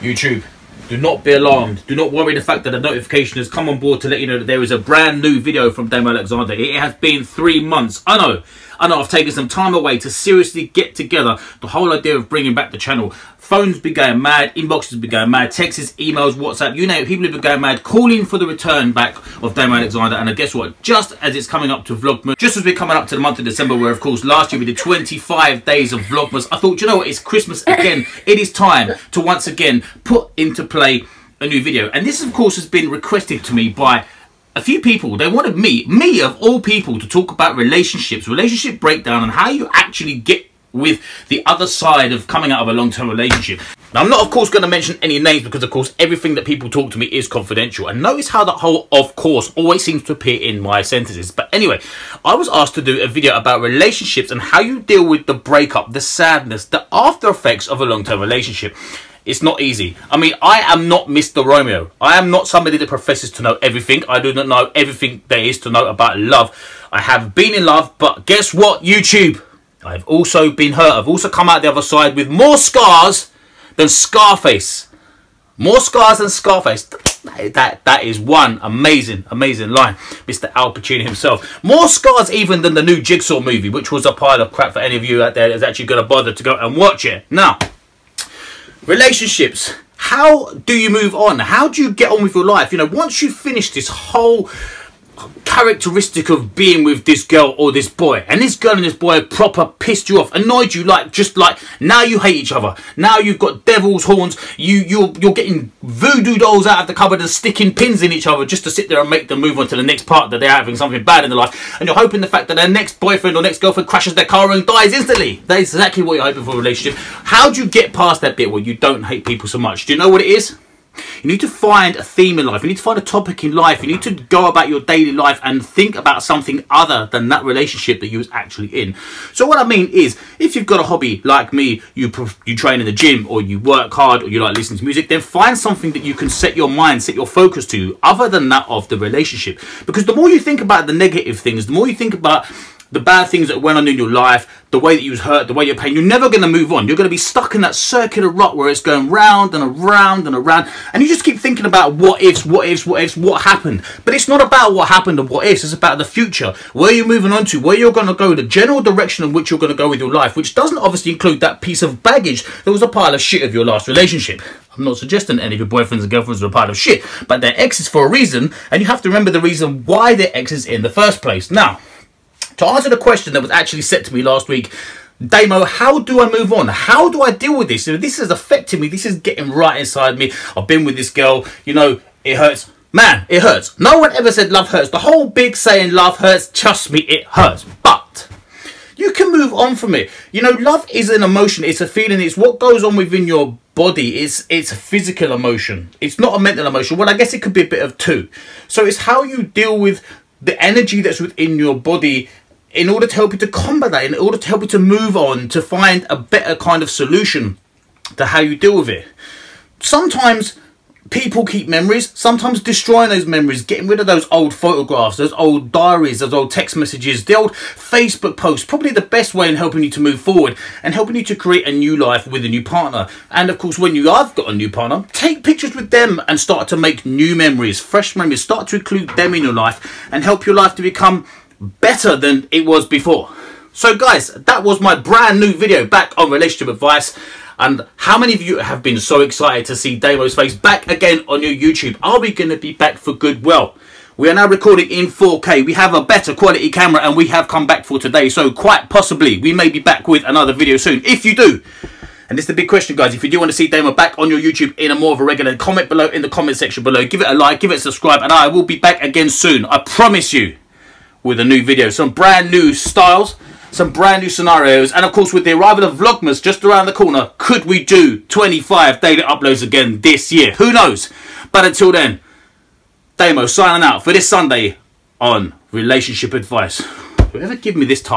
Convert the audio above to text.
YouTube, do not be alarmed. Do not worry the fact that a notification has come on board to let you know that there is a brand new video from Daymo Alexander. It has been three months. I know. I know I've taken some time away to seriously get together the whole idea of bringing back the channel. Phones be going mad, inboxes be going mad, texts, emails, WhatsApp, you it, people have been going mad, calling for the return back of Daymo Alexander. And I guess what? Just as it's coming up to Vlogmas, just as we're coming up to the month of December, where of course last year we did 25 days of Vlogmas, I thought, you know what, it's Christmas again. it is time to once again put into play a new video. And this, of course, has been requested to me by a few people. They wanted me, me of all people, to talk about relationships, relationship breakdown, and how you actually get with the other side of coming out of a long-term relationship. Now, I'm not, of course, going to mention any names because, of course, everything that people talk to me is confidential. And notice how that whole "of course" always seems to appear in my sentences. But anyway, I was asked to do a video about relationships and how you deal with the breakup, the sadness, the after effects of a long-term relationship. It's not easy. I mean, I am not Mr. Romeo. I am not somebody that professes to know everything. I do not know everything there is to know about love. I have been in love, but guess what, YouTube? I've also been hurt. I've also come out the other side with more scars than Scarface. More scars than Scarface. That that is one amazing, amazing line. Mr. Al Pacino himself. More scars even than the new Jigsaw movie, which was a pile of crap for any of you out there that's actually going to bother to go and watch it. Now, relationships. How do you move on? How do you get on with your life? You know once you finish this whole characteristic of being with this girl or this boy. And this girl and this boy proper pissed you off annoyed you like just like now you hate each other. Now you've got devil's horns. You you're you're getting voodoo dolls out of the cupboard and sticking pins in each other just to sit there and make them move on to the next part that they're having something bad in their life. And you're hoping the fact that their next boyfriend or next girlfriend crashes their car and dies instantly. That's exactly what you're hoping for a relationship. How do you get past that bit where you don't hate people so much? Do you know what it is you need to find a theme in life. You need to find a topic in life. You need to go about your daily life and think about something other than that relationship that you was actually in. So what I mean is, if you've got a hobby like me, you you train in the gym or you work hard or you like listening to music, then find something that you can set your mind, set your focus to, other than that of the relationship. Because the more you think about the negative things, the more you think about the bad things that went on in your life, the way that you was hurt, the way you're pain, you're never going to move on. You're going to be stuck in that circular rut where it's going round and around and around. And you just keep thinking about what ifs, what ifs, what ifs, what happened. But it's not about what happened and what ifs. It's about the future. Where you're moving on to, where you're going to go, the general direction in which you're going to go with your life, which doesn't obviously include that piece of baggage that was a pile of shit of your last relationship. I'm not suggesting any of your boyfriends and girlfriends are a pile of shit, but they're exes for a reason, and you have to remember the reason why they're exes in the first place. Now, to answer the question that was actually set to me last week, Daymo, how do I move on? How do I deal with this? You know, This is affecting me. This is getting right inside me. I've been with this girl. You know, it hurts. Man, it hurts. No one ever said love hurts. The whole big saying love hurts, trust me, it hurts. But you can move on from it. You know, love is an emotion. It's a feeling. It's what goes on within your body. It's it's a physical emotion. It's not a mental emotion. Well, I guess it could be a bit of two. So it's how you deal with the energy that's within your body in order to help you to combat that, in order to help you to move on, to find a better kind of solution to how you deal with it. Sometimes people keep memories, sometimes destroying those memories, getting rid of those old photographs, those old diaries, those old text messages, the old Facebook posts, probably the best way in helping you to move forward and helping you to create a new life with a new partner. And of course, when you have got a new partner, take pictures with them and start to make new memories, fresh memories, start to include them in your life and help your life to become better than it was before. So guys, that was my brand new video back on relationship advice. And how many of you have been so excited to see Daymo's face back again on your YouTube? Are we going to be back for good? Well, we are now recording in 4K. We have a better quality camera and we have come back for today. So quite possibly we may be back with another video soon. If you do, and this is the big question, guys. If you do want to see Daymo back on your YouTube in a more of a regular, comment below in the comment section below. Give it a like, give it a subscribe, and I will be back again soon. I promise you with a new video. Some brand new styles, some brand new scenarios, and of course with the arrival of Vlogmas just around the corner, could we do 25 daily uploads again this year? Who knows? But until then, Daymo signing out for this Sunday on Relationship Advice. Whoever give me this time.